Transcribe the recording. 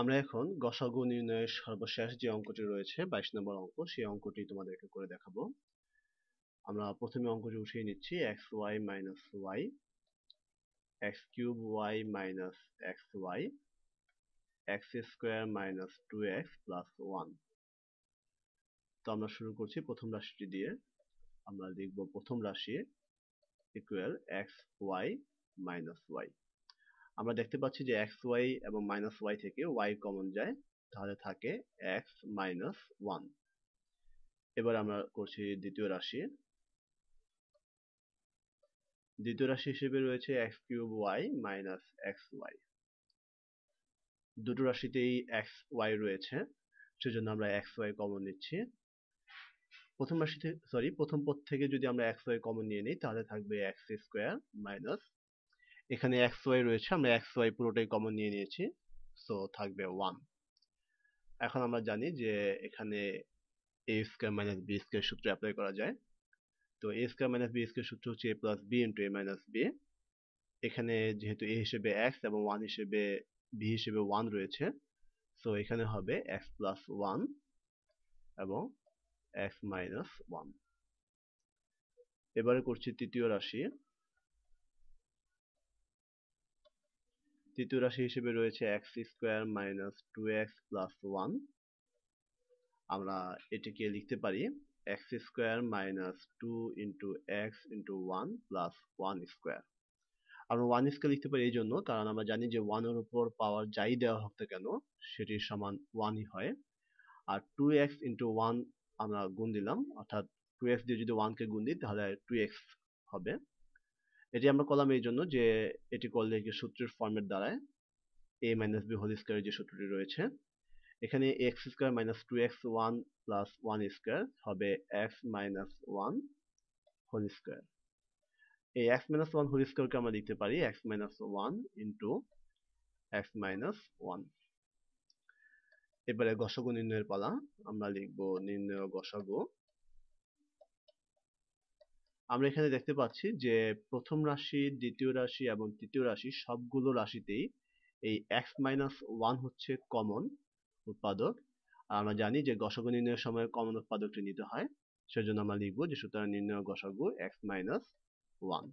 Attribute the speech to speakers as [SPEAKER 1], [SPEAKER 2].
[SPEAKER 1] আমরা এখন গসাগু নির্ণয়ের সর্বশেষ যে অঙ্কটি রয়েছে, বাইশ নম্বর অঙ্ক, সেই অঙ্কটি তোমাদেরকে করে দেখাবো। আমরা প্রথমে অঙ্কটি উঠিয়ে নিচ্ছি x y minus y x cube y minus x y x square minus two x plus one তো আমরা শুরু করছি প্রথম রাশিটি দিয়ে। আমরা লিখব প্রথম রাশি equal x y minus y আমরা দেখতে পাচ্ছি যে এক্স ওয়াই এবং মাইনাস ওয়াই থেকে ওয়াই কমন যায়, তাহলে থাকে এক্স মাইনাস ওয়ান এবার আমরা করছি দ্বিতীয় রাশি। দ্বিতীয় রাশি হিসেবে রয়েছে x cube y minus x y দুটো রাশিতেই এক্স ওয়াই রয়েছে, সেজন্য আমরা এক্স ওয়াই কমন নিচ্ছি। প্রথম রাশিতে সরি প্রথম পদ থেকে যদি আমরা এক্স ওয়াই কমন নিয়ে নিই, তাহলে থাকবে এক্স স্কোয়ার মাইনাস এখানে এক্স ওয়াই রয়েছে, আমরা এক্স ওয়াই পুরোটাই কমন নিয়ে নিয়েছি সো থাকবে ওয়ান এখন আমরা জানি যে এখানে a square minus b square সূত্র অ্যাপ্লাই করা যায়। তো a square minus b square সূত্র হচ্ছে a plus b into a minus b এখানে যেহেতু এ হিসেবে এক্স এবং ওয়ান হিসেবে বি হিসেবে ওয়ান রয়েছে সো এখানে হবে এক্স প্লাস ওয়ান এবং এক্স মাইনাস ওয়ান এবারে করছি তৃতীয় রাশি। তৃতীয় রাশি হিসেবে রয়েছে x square minus two x plus one আমরা এটিকে লিখতে পারি x square minus two into x into one plus one square আমরা ওয়ান স্কোয়ার লিখতে পারি এই জন্য কারণ আমরা জানি যে ওয়ানের উপর পাওয়ার যাই দেওয়া হোক না কেন, সেটির সমান ওয়ানই হয়। আর টু এক্স ইন্টু ওয়ান আমরা গুণ দিলাম, অর্থাৎ টু এক্স দিয়ে যদি ওয়ানকে গুণ দিই, তাহলে টু এক্স হবে। এটি আমরা করলাম এই জন্য যে, এটি করলে যে সূত্রের ফর্মেট দ্বারায় এ মাইনাস বি হোল স্কোয়ারের যে সূত্রটি রয়েছে, এখানে x square minus two x one plus one square হবে x minus one whole square এই এক্স মাইনাস ওয়ান হোল স্কোয়ারকে আমরা লিখতে পারি x minus one into x minus one এবারে গসাগু নির্ণয়ের পালা, আমরা লিখব নির্ণয় গসাগু আমরা এখানে দেখতে পাচ্ছি যে প্রথম রাশি, দ্বিতীয় রাশি এবং তৃতীয় রাশি সবগুলো রাশিতেই এই এক্স মাইনাস ওয়ান হচ্ছে কমন উৎপাদক। আমরা জানি যে গসাগু নির্ণয়ের সময় কমন উৎপাদকটি নিতে হয়। সেজন্য আমরা লিখব যে সুতরাং নির্ণয় গসাগু এক্স মাইনাস ওয়ান